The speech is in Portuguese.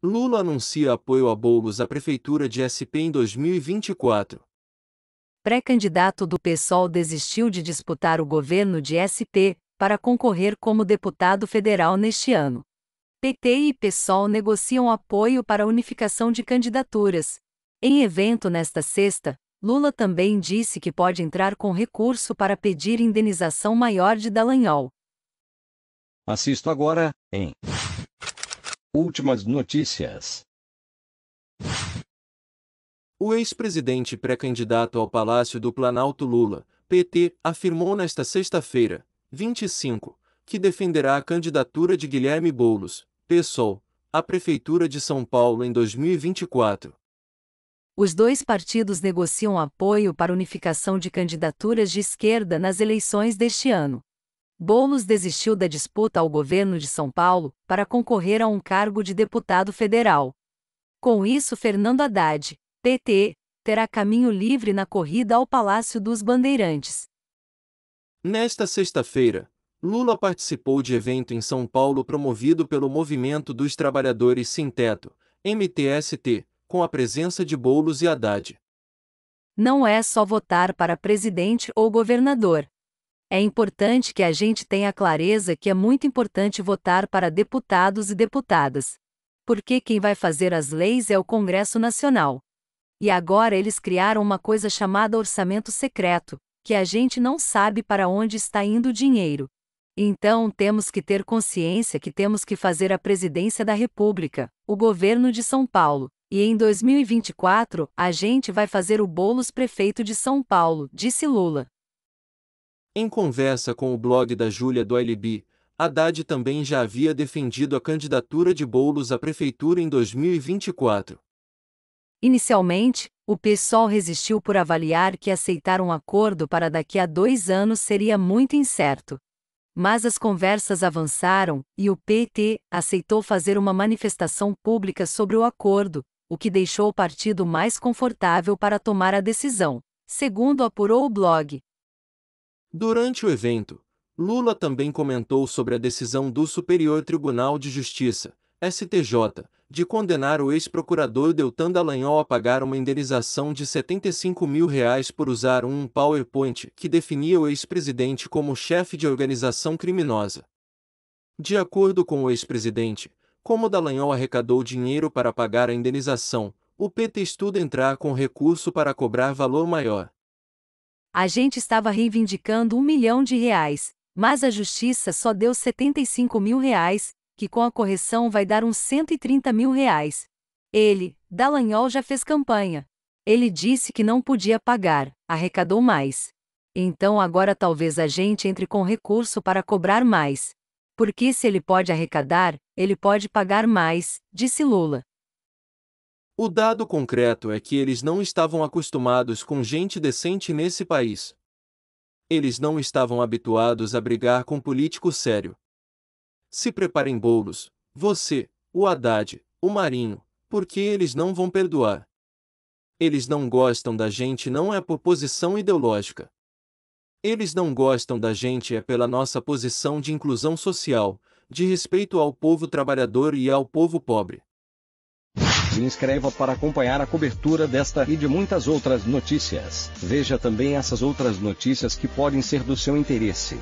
Lula anuncia apoio a Boulos à Prefeitura de SP em 2024. Pré-candidato do PSOL desistiu de disputar o governo de SP para concorrer como deputado federal neste ano. PT e PSOL negociam apoio para a unificação de candidaturas. Em evento nesta sexta, Lula também disse que pode entrar com recurso para pedir indenização maior de Dallagnol. Assisto agora, em Últimas notícias. O ex-presidente pré-candidato ao Palácio do Planalto Lula, PT, afirmou nesta sexta-feira, 25, que defenderá a candidatura de Guilherme Boulos, PSOL, à Prefeitura de São Paulo em 2024. Os dois partidos negociam apoio para unificação de candidaturas de esquerda nas eleições deste ano. Boulos desistiu da disputa ao governo de São Paulo para concorrer a um cargo de deputado federal. Com isso, Fernando Haddad, PT, terá caminho livre na corrida ao Palácio dos Bandeirantes. Nesta sexta-feira, Lula participou de evento em São Paulo promovido pelo Movimento dos Trabalhadores Sem Teto, MTST, com a presença de Boulos e Haddad. Não é só votar para presidente ou governador. É importante que a gente tenha clareza que é muito importante votar para deputados e deputadas. Porque quem vai fazer as leis é o Congresso Nacional. E agora eles criaram uma coisa chamada orçamento secreto, que a gente não sabe para onde está indo o dinheiro. Então temos que ter consciência que temos que fazer a presidência da República, o governo de São Paulo, e em 2024 a gente vai fazer o Bolos prefeito de São Paulo, disse Lula. Em conversa com o blog da Júlia do LB, Haddad também já havia defendido a candidatura de Bolos à prefeitura em 2024. Inicialmente, o PSOL resistiu por avaliar que aceitar um acordo para daqui a dois anos seria muito incerto. Mas as conversas avançaram e o PT aceitou fazer uma manifestação pública sobre o acordo, o que deixou o partido mais confortável para tomar a decisão, segundo apurou o blog. Durante o evento, Lula também comentou sobre a decisão do Superior Tribunal de Justiça, STJ, de condenar o ex-procurador Deltan Dallagnol a pagar uma indenização de 75 mil reais por usar um PowerPoint que definia o ex-presidente como chefe de organização criminosa. De acordo com o ex-presidente, como Dallagnol arrecadou dinheiro para pagar a indenização, o PT estuda entrar com recurso para cobrar valor maior. A gente estava reivindicando um milhão de reais, mas a justiça só deu 75 mil reais, que com a correção vai dar uns 130 mil reais. Ele, Dallagnol já fez campanha. Ele disse que não podia pagar, arrecadou mais. Então agora talvez a gente entre com recurso para cobrar mais. Porque se ele pode arrecadar, ele pode pagar mais, disse Lula. O dado concreto é que eles não estavam acostumados com gente decente nesse país. Eles não estavam habituados a brigar com político sério. Se preparem bolos, você, o Haddad, o Marinho, porque eles não vão perdoar. Eles não gostam da gente não é por posição ideológica. Eles não gostam da gente é pela nossa posição de inclusão social, de respeito ao povo trabalhador e ao povo pobre. Se inscreva para acompanhar a cobertura desta e de muitas outras notícias. Veja também essas outras notícias que podem ser do seu interesse.